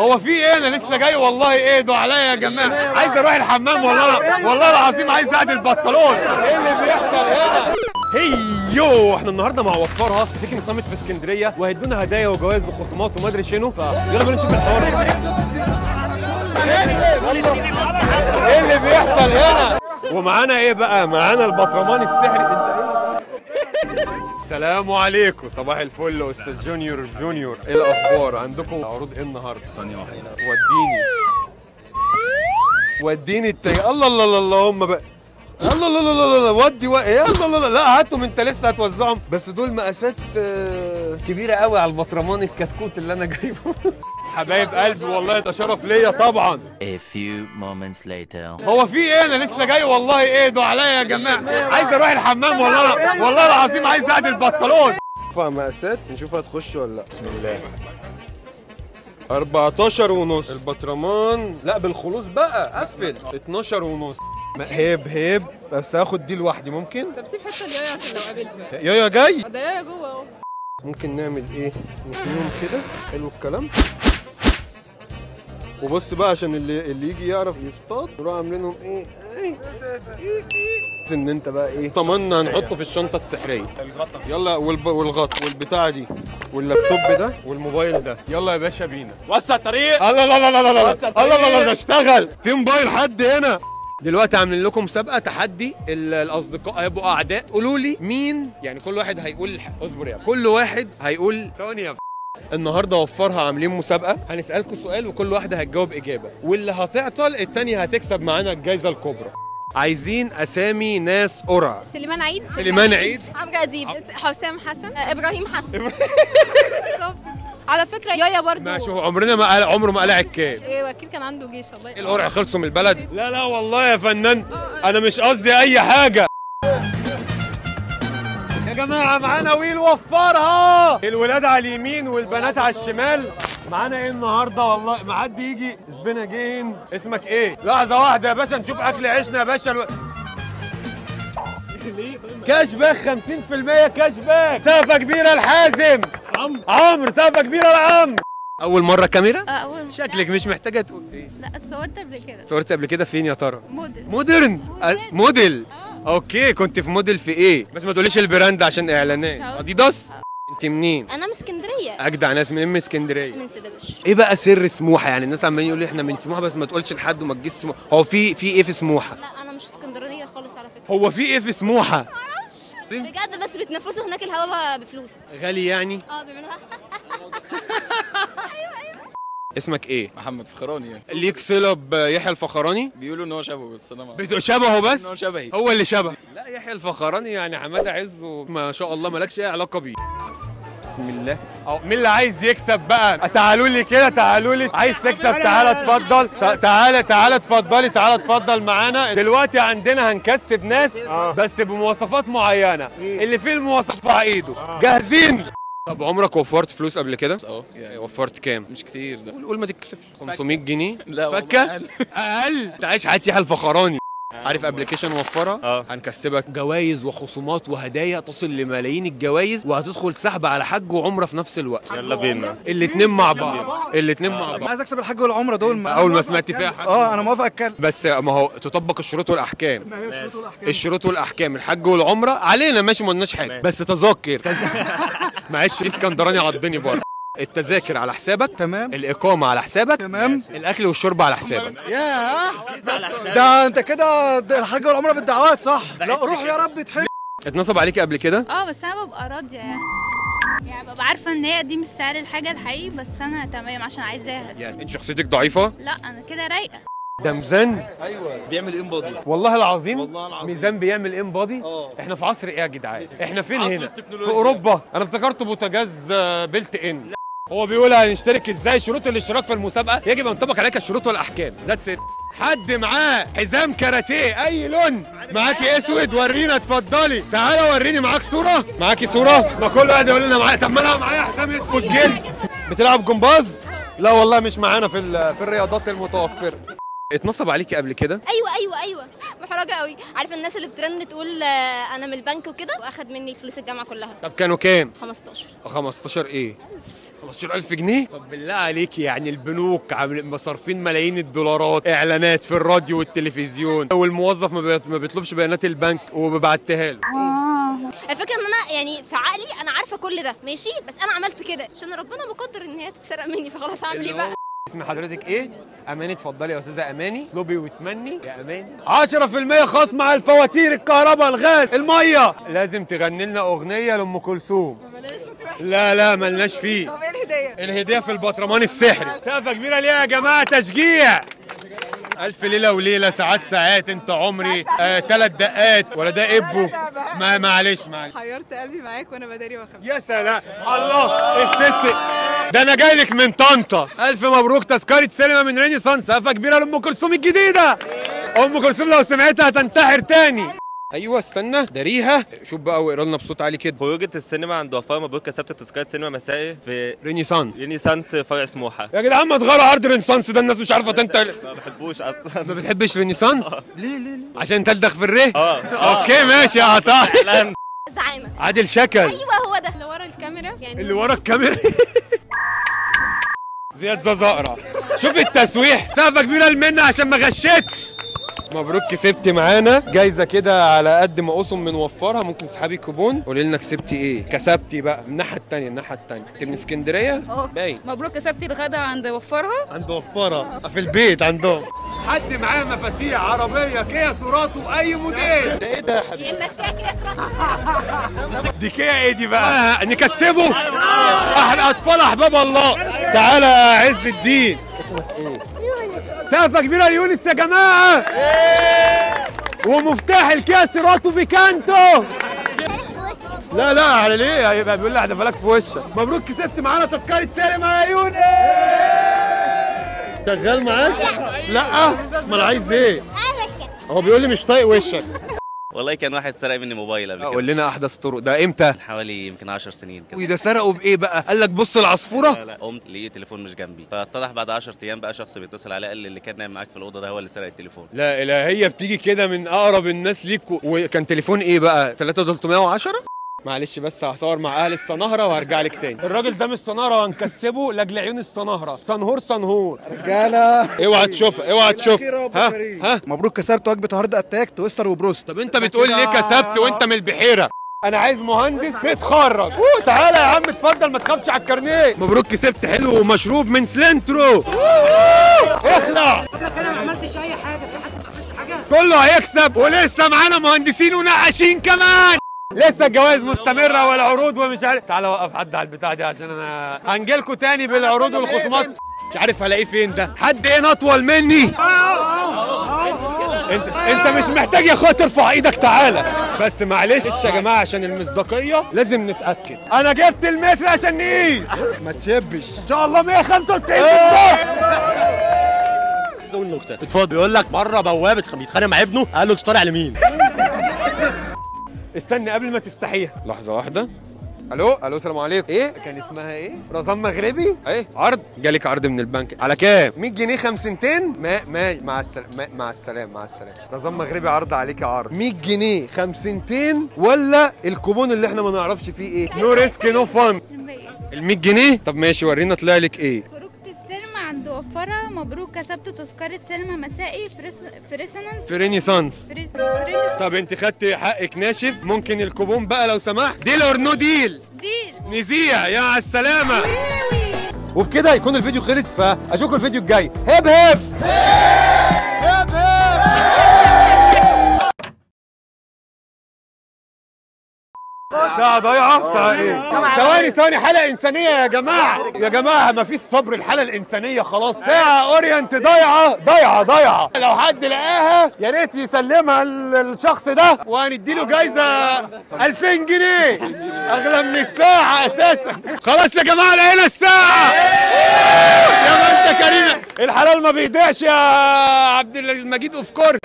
هو في إيه أنا لسه جاي؟ والله إيه دعوا عليا يا جماعة. عايز أروح الحمام والله والله العظيم عايز اعدل البنطلون. إيه اللي بيحصل هنا؟ هيو إحنا النهارده مع وفرها تيكن سامت في اسكندرية وهيدونا هدايا وجوائز وخصومات وما ادري شنو يلا بينا نشوف الحوار. إيه اللي بيحصل هنا؟ ومعانا إيه بقى؟ معانا البطرمان السحري. السلام عليكم صباح الفل أستاذ جونيور جونيور إيه الاخبار عندكم عروض إيه النهارده ثانية واحدة وديني وديني التي الله الله الله اللهم بقى الله الله الله الله ودي. يا الله لا هاتهم انت لسه هتوزعهم بس دول مقاسات آه، كبيره قوي على البطرمان الكتكوت اللي أنا جايبه حبايب قلبي والله ده شرف ليا طبعا. A few moments later. هو في إيه؟ أنا لسه جاي والله. إيه عليا يا جماعة؟ عايز أروح الحمام والله والله العظيم عايز اعدل البنطلون. مقاسات؟ نشوف هتخش ولا لا. بسم الله. 14 ونص. البطرمان لا بالخلوص بقى. قفل. 12 ونص. هيب هيب. بس هاخد دي لوحدي ممكن؟ طب سيب حتة اليايا عشان لو قابلته يايا جاي؟ ده يايا جوه اهو. ممكن نعمل إيه؟ نكنيهم كده؟ حلو الكلام. وبص بقى عشان اللي اللي يجي يعرف يصطاد نروح عاملينهم إيه؟ إيه، إيه، إيه. إن أنت بقى إيه؟ طمنا هنحطه في الشنطة السحرية. يلا والب... والغط والبتاعة دي واللابتوب ده والموبايل ده. يلا يا باشا بينا. وسع الطريق. الله الله الله الله الله وسع الله. ده اشتغل. في موبايل حد هنا؟ دلوقتي عاملين لكم مسابقة تحدي ال- الأصدقاء هيبقوا أعداء. قولوا لي مين؟ يعني كل واحد هيقول اصبر يا كل واحد هيقول ثواني يا النهارده وفرها عاملين مسابقة. هنسألكم سؤال وكل واحدة هتجاوب إجابة. واللي هتعطل التانية هتكسب معانا الجائزه الكبرى. عايزين أسامي ناس قرع سليمان عيد. سليمان عيد. عمرو أديب. حسام حسن. آه، إبراهيم حسن. على فكرة يايا برضو. ماشي هو عمرنا ما قال عمره ما قلع الكام إيه وكيل كان عنده جيش. الله. القرع خلصوا من البلد. لا لا والله يا فنان. أنا مش قصدي أي حاجة. جماعة معانا ويل وفرها الولاد على اليمين والبنات على الشمال. معانا إيه النهارده؟ والله ما حد يجي زبنا جين. اسمك إيه؟ لحظة واحدة يا باشا نشوف أكل عيشنا يا باشا. ألو... كاش باك 50% كاش باك. سقفة كبيرة الحازم. عمرو. عمرو سقفة كبيرة لعمرو. أول مرة كاميرا؟ آه أول شكلك مش محتاجة تقول إيه. لا اتصورت قبل كده. صورت قبل كده؟ فين يا ترى؟ موديل. modern model. موديل. آه. okay كنت في موديل في إيه؟ بس ما تقوليش ال brand عشان اعلانات. أديداس. انت منين؟ أنا من اسكندرية. أجدع ناس من ام اسكندرية. من سيدي بشر. إيه بقى سر سموحة؟ يعني الناس عمالين يقولوا إحنا من سموحة بس ما تقولش لحد وما تجيش سموحة. هو في في إيه في سموحة؟ لا أنا مش اسكندرانية خالص على فكرة. هو في إيه في سموحة؟ بجد بس بتنفسوا هناك الهوا بفلوس. غالي يعني؟ آه بيعملوها. اسمك إيه؟ محمد فخراني. يعني ليك صلة بيحيى الفخراني؟ بيقولوا إن هو شبهه بس أنا ما شبهه بس؟ إن هو شبهي. هو اللي شبه. لا يحيى الفخراني يعني حماده عز ما شاء الله مالكش أي علاقة بيه. بسم الله. أو مين اللي عايز يكسب بقى؟ تعالوا لي كده تعالوا لي. عايز تكسب تعالى اتفضل. تع- تعالى تعالى اتفضلي تعالى اتفضل معانا. دلوقتي عندنا هنكسب ناس بس بمواصفات معينة. اللي فيه المواصفات على إيده. جاهزين؟ طب عمرك وفرت فلوس قبل كده؟ آه يعني وفرت كام؟ مش كتير ده. قول قول ما تتكسفش 500 جنيه. لا فكة. أقل. أنت عايش حياه يحيى الفخراني عارف application وفرها آه. هنكسبك جوائز وخصومات وهدايا تصل لملايين الجوائز وهتدخل سحب على حج وعمرة في نفس الوقت. يلا بينا. الاتنين مع بعض. الاتنين مع أنا بعض. عايز أكسب الحج والعمرة دول. ما أول ما سمعت فيها حج آه أنا موافق أتكلم. بس ما هو تطبق الشروط والأحكام. ما هي الشروط والأحكام. الشروط والأحكام. الحج والعمرة علينا. ماشي ما قلناش حاجة. بس تذاكر. معلش إسكندراني عضني بره التذاكر على حسابك تمام. الإقامة على حسابك تمام. الأكل والشرب على حسابك. يا ده أنت كده ده الحج والعمره بالدعوات صح؟ لا روح يا رب تحب. اتنصب عليكي قبل كده؟ آه بس أنا ببقى راضية يعني. يعني ببقى عارفة إن هي دي مش سعر الحاجة الحقيقي بس أنا تمام عشان عايزاها يعني أنت شخصيتك ضعيفة؟ لا أنا كده رايقة. ده ميزان؟ بيعمل إنبادي؟ والله العظيم والله العظيم. ميزان بيعمل إنبادي؟ آه. إحنا في عصر إيه يا جدعان؟ إحنا فين عصر هنا. في أوروبا. أنا افتكرته بوتاجاز آه، بيلت إن. هو بيقول هنشترك إزاي شروط الاشتراك في المسابقة؟ يجب أن ينطبق عليك الشروط والأحكام. that's it حد معاه حزام كاراتيه. أي لون؟ معاكي أسود. ورينا اتفضلي. تعالى وريني معاك صورة. معاكي صورة؟ ما كل واحد يقول لنا معايا. طب ما أنا معايا حزام أسود. جلد بتلعب جمباز؟ لا والله مش معانا في في الرياضات المتوفرة. اتنصب عليكي قبل كده؟ أيوه أيوه أيوه. محرجة قوي عارفه الناس اللي بترن تقول آه، أنا من البنك وكده وأخد مني فلوس الجامعة كلها. طب كانوا كام؟ 15 15 إيه؟ 15000 جنيه؟ طب بالله عليكي يعني البنوك عامل مصارفين ملايين الدولارات. إعلانات في الراديو والتلفزيون. والموظف ما بيط- ما بيطلبش بيانات البنك وببعتها له. الفكرة إن أنا يعني في عقلي أنا عارفة كل ده ماشي؟ بس أنا عملت كده عشان ربنا مقدر إن هي تتسرق مني فخلاص اعمل إيه بقى؟ اسم حضرتك إيه؟ أماني اتفضلي يا أستاذة أماني. اطلبي وتمني يا أماني. 10% خصم على الفواتير الكهرباء الغاز المية. لازم تغني لنا أغنية لأم كلثوم. لا لا ملناش فيه. طب إيه الهدية؟ الهدية في البطرمان السحري. سقفة كبيرة ليه يا جماعة تشجيع. ألف ليلة وليلة ساعات ساعات. أنت عمري آه تلات دقات. ولا ده إبو. ما معلش معلش. حيرت قلبي معاك وأنا بداري واخبي يا سلام. الله الست. ده أنا جاي لك من طنطا. ألف مبروك تذكرة سينما من رينيسانس سقفه كبيرة لأم كلثوم الجديدة. أم كلثوم لو سمعتها هتنتحر تاني. أيوه استنى داريها. شوف بقى واقرا لنا بصوت عالي كده. خروجة السينما عند وفاء مبروك كسبت تذكرة سينما مسائي في رينيسانس. رينيسانس فرع سموحة. يا جدعان ما تغيروا عرض رينيسانس ده الناس مش عارفة تنتقل. ما بحبوش أصلا. ما بتحبش رينيسانس؟ ليه ليه عشان تلدغ في الريه؟ آه. okay ماشي يا زعامه عادل شكل. أيوه هو ده. اللي ورا الكاميرا. يعني اللي ورا الكاميرا. زياد زازقرة. شوف التسويح. سقفة كبيرة لمنى عشان ما غشتش مبروك كسبتي معانا. جايزة كده على قد ما قسم بنوفرها. ممكن تسحبي كوبون قولي لنا كسبتي إيه. كسبتي بقى. من الناحية التانية الناحية التانية. انت من اسكندرية؟ آه. باين. مبروك كسبتي الغدا عند وفرها؟ عند وفرها في البيت عندهم. حد معاه مفاتيح عربية كيا سوراتو أي موديل. إيه ده يا حبيبي؟ دي كيا إيه دي بقى؟ نكسبه. أحد أطفال أحباب الله. تعالى يا عز الدين. اسمك إيه؟ سقفة كبيرة ليونس يا جماعة. ومفتاح الكيا سيراتو بيكانتو لا لا على ليه؟ هيبقى بيقول لي هدفها لك في وشك. مبروك كسبت معانا تذكرة سينما يا يونس. شغال معاك؟ لا. ما أنا عايز إيه؟ هو بيقول لي مش طايق وشك. والله كان واحد سرق مني موبايل قبل كده. قول لنا أحدث طرق. ده إمتى؟ حوالي يمكن 10 سنين كده. وده سرقوا بإيه بقى؟ قال لك بص العصفورة؟ لا لا قمت لقيت تليفون مش جنبي. فاتضح بعد 10 أيام بقى شخص بيتصل عليا قال لي اللي كان نايم معاك في الأوضة ده هو اللي سرق التليفون. لا لا هي بتيجي كده من أقرب الناس ليك وكان تليفون إيه بقى؟ 3310 معلش بس هصور مع أهل الصنهرة وهرجع لك تاني. الراجل ده من الصنهرة وهنكسبه لأجل عيون الصنهرة. صنهور صنهور. رجالة. اوعى تشوفها اوعى تشوف. أخيرا رب ها. ها؟ مبروك كسبت وجبة Heart Attack twister وبروست. طب انت بتقول ليه كسبت وانت من البحيرة؟ أنا عايز مهندس بيتخرج أوه تعالى يا عم اتفضل ما تخافش على الكارنيه. مبروك كسبت حلو ومشروب من سلنترو. اخلع. أنا ما عملتش أي حاجة في حد ما عملش حاجة؟ كله هيكسب ولسه معانا مهندسين ونقاشين كمان. لسه الجوائز مستمرة والعروض ومش عارف. تعالى وقف حد على البتاع دي عشان أنا هنجيلكوا تاني بالعروض والخصومات. مش عارف هلاقيه فين ده. حد إيه اطول مني؟ انت أنت مش محتاج يا أخويا ترفع إيدك تعالى. بس معلش يا جماعة عشان المصداقية لازم نتأكد. أنا جبت المتر عشان نقيس. ما تشبش. إن شاء الله 195 بالظبط اتفضل. بيقول لك مره بواب بيتخانق مع ابنه قال له انت طالع لمين؟ استني قبل ما تفتحيها. لحظة واحدة. ألو ألو السلام عليكم. إيه؟ كان اسمها إيه؟ رزان مغربي؟ إيه. عرض. جالك عرض من البنك. على كام؟ 100 جنيه خمسنتين ما ما مع السلامه ما مع السلامة مع السلامة. رزان مغربي عرض عليك عرض. 100 جنيه خمسنتين ولا الكوبون اللي إحنا ما نعرفش فيه إيه؟ no risk no fun ال 100 جنيه؟ طب ماشي ورينا طلع لك إيه. خروجة السينما عند وفرة مبروك كسبت تذكرة سينما مسائي. في ريس... في Resonance في Renaissance. طب انت خدتي حقك ناشف. ممكن الكوبون بقى لو سمحت. deal or no deal. Deal. نذيع يا على السلامة. وبكده يكون الفيديو خلص فأشوفكم الفيديو الجاي. هب هب هب ساعة ضايعة ساعة إيه؟ ثواني ثواني. حلقة إنسانية يا جماعة. يا جماعة مفيش صبر. الحلقة الإنسانية خلاص. ساعة Orient ضايعة. ضايعة ضايعة. لو حد لقاها يا ريت يسلمها للشخص ده. وهنديله جايزة 2000 جنيه. أغلى من الساعة أساسا. خلاص يا جماعة لقينا الساعة. يا ما أنت كريم. الحلال ما بيضيعش يا عبد المجيد أوف كورس